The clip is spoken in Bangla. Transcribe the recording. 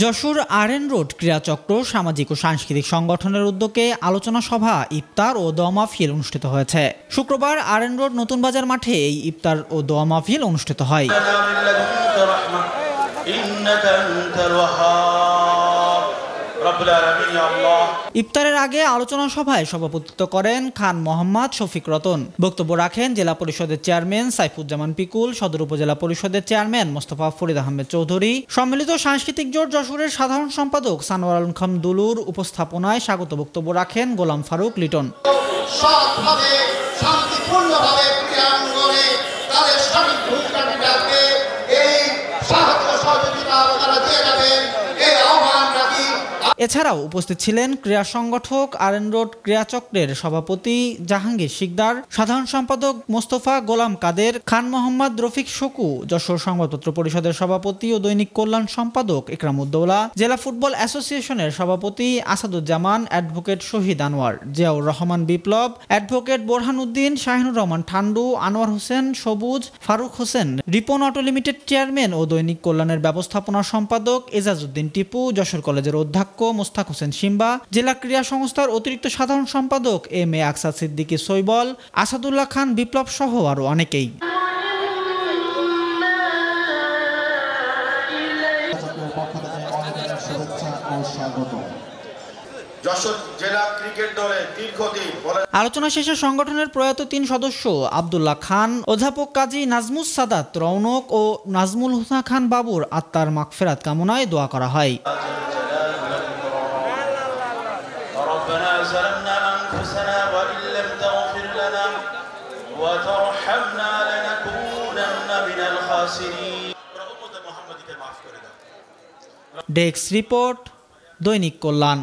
যশোর আরএন রোড ক্রীড়াচক্র সামাজিক ও সাংস্কৃতিক সংগঠনের উদ্যোগে আলোচনা সভা ইফতার ও দোয়া মাহফিল অনুষ্ঠিত হয়েছে। শুক্রবার আরএন রোড নতুন বাজার মাঠে এই ইফতার ও দোয়া মাহফিল অনুষ্ঠিত হয়। ইফতারের আগে আলোচনা সভায় সভাপতিত্ব করেন খান মোহাম্মদ শফিক রতন। বক্তব্য রাখেন জেলা পরিষদের চেয়ারম্যান সাইফুজ্জামান পিকুল সদর উপজেলা পরিষদের চেয়ারম্যান মোস্তফা ফরিদ আহমেদ চৌধুরী। সম্মিলিত সাংস্কৃতিক জোট যশোরের সাধারণ সম্পাদক সানোয়ার আলম খাম দুলুর উপস্থাপনায় স্বাগত বক্তব্য রাখেন গোলাম ফারুক লিটন। সৎভাবে শান্তিপূর্ণভাবে এছাড়াও উপস্থিত ছিলেন ক্রীড়া সংগঠক আরএন রোড ক্রীড়া চক্রের সভাপতি জাহাঙ্গীর শিকদার, সাধারণ সম্পাদক মোস্তফা গোলাম কাদের, খান মোহাম্মদ রফিক শকু, যশোর সংবাদপত্র পরিষদের সভাপতি ও দৈনিক কল্যাণ সম্পাদক ইকরামুদ্দৌলা জেলা ফুটবল অ্যাসোসিয়েশনের সভাপতি Asaduzzaman, advocate Shahid Anwar, Ziaur Rahman Biplob, advocate Borhan Uddin, Shahinur Rahman Thandu, Anwar Hossain Sabuj, Faruk Hossain, Ripon auto limited chairman ও দৈনিক কল্যাণের ব্যবস্থাপনা সম্পাদক এজাজউদ্দিন টিপু, যশোর কলেজের অধ্যক্ষ মোস্তাক হোসেন সিম্বা জেলা ক্রীড়া সংস্থার অতিরিক্ত সাধারণ সম্পাদক এম এ আকসাদ সিদ্দিকী সৈবল আসাদুল্লাহ খান বিপ্লব সহ আরও অনেকেই। আলোচনা শেষে সংগঠনের প্রয়াত তিন সদস্য আবদুল্লাহ খান অধ্যাপক কাজী নাজমুস সাদাত রৌনক ও নাজমুল হুসা খান বাবুর আত্মার মাগফেরাত কামনায় দোয়া করা হয়। ربنا ظلمنا أنفسنا وإن لم تغفر لنا وترحمنا لنكونن من الخاسرين أمة محمد কে মাফ করে দাও ডেস্ক রিপোর্ট দৈনিক কল্যাণ